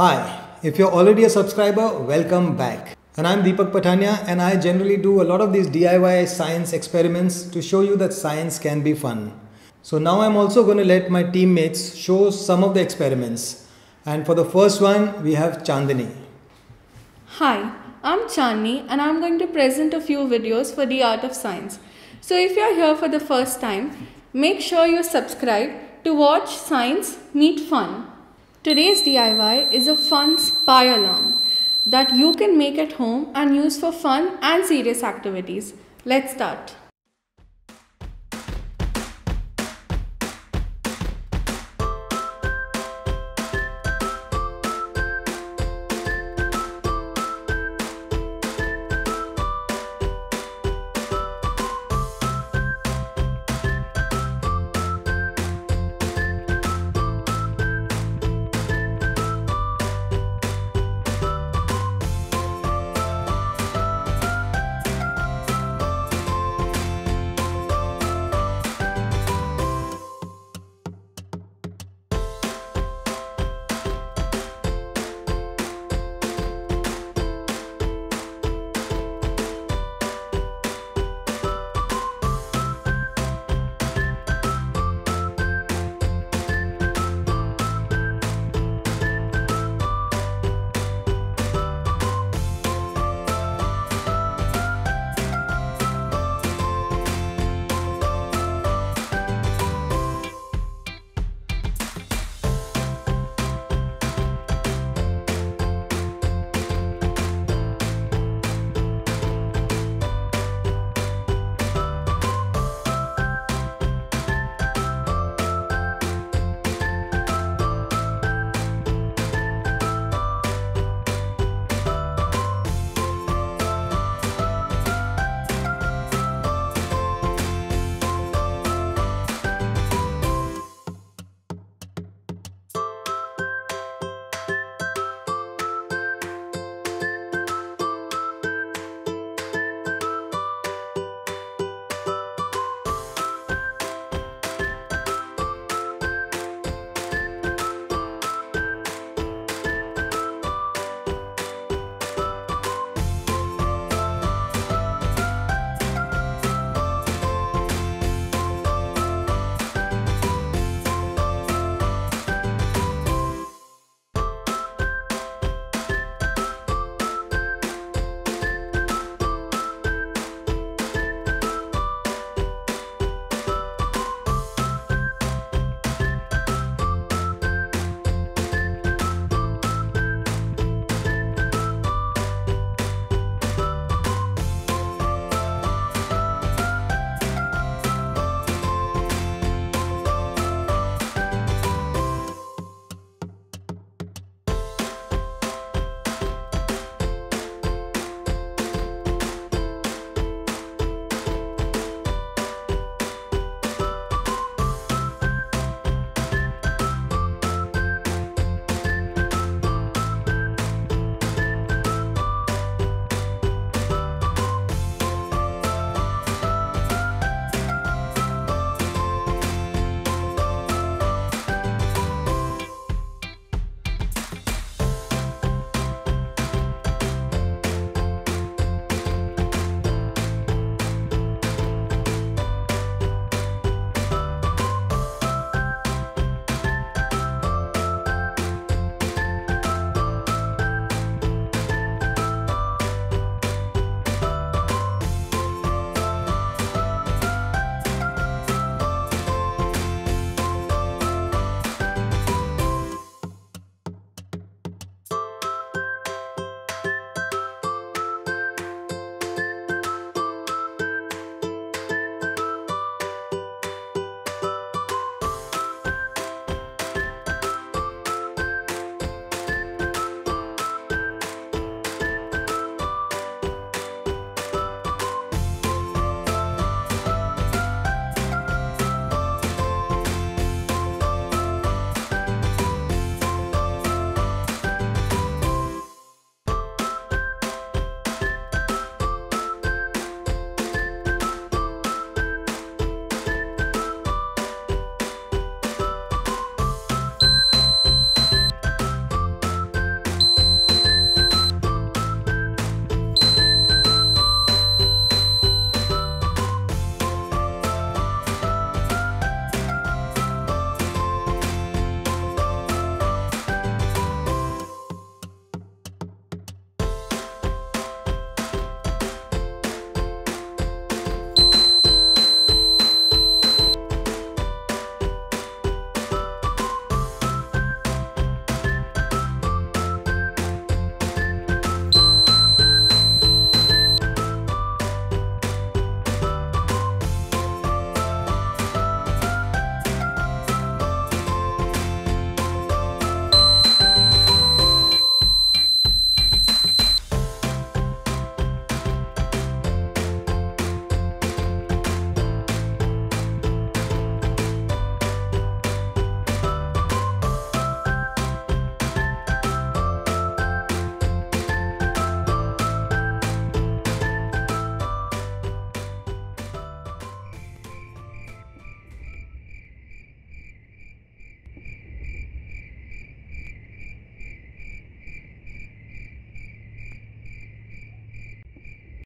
Hi, if you're already a subscriber, welcome back. And I'm Deepak Patania, and I generally do a lot of these DIY science experiments to show you that science can be fun. So now I'm also going to let my teammates show some of the experiments. And for the first one, we have Chandini. Hi, I'm Chandni and I'm going to present a few videos for d'Art of Science. So if you're here for the first time, make sure you subscribe to watch Science Meet Fun. Today's DIY is a fun spy alarm that you can make at home and use for fun and serious activities. Let's start.